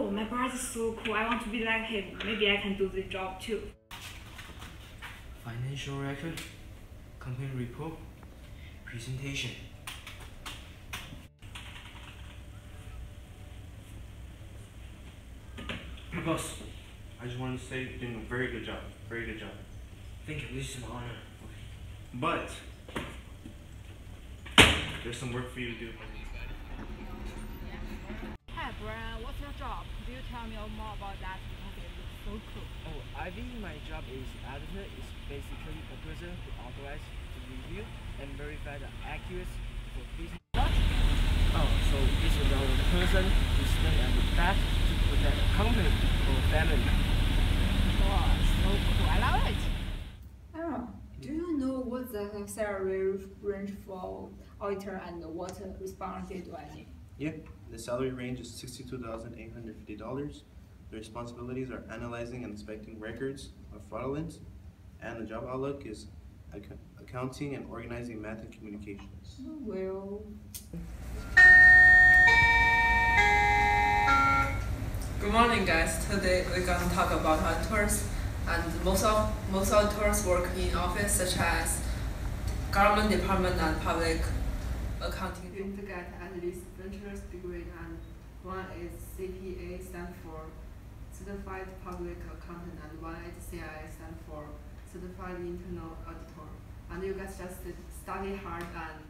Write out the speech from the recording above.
Whoa, my brother's so cool. I want to be like him. Maybe I can do this job too. Financial record, company report, presentation. Boss, I just want to say you're doing a very good job. Very good job. Thank you, this is an honor. But there's some work for you to do. Your job? Could you tell me more about that? Because it looks so cool. Oh, I think my job is auditor is basically a person who authorizes to review and verify the accuracy for business. Oh, so it's about the person who stand at the back to protect a company or family. Wow, so cool. I love it. Oh, do you know what the salary range for auditor and what responsibility do I need? Yep, the salary range is sixty-two thousand eight hundred fifty dollars. The responsibilities are analyzing and inspecting records of fraudulence, and the job outlook is acc- accounting and organizing math and communications. Oh, well, Good morning, guys. Today we're gonna talk about auditors, and most of most auditors work in office such as government department and public accounting. You need to get at least bachelor's degree, and one is CPA stand for Certified Public Accountant, and one is CIA stand for Certified Internal Auditor. And you guys just study hard, and.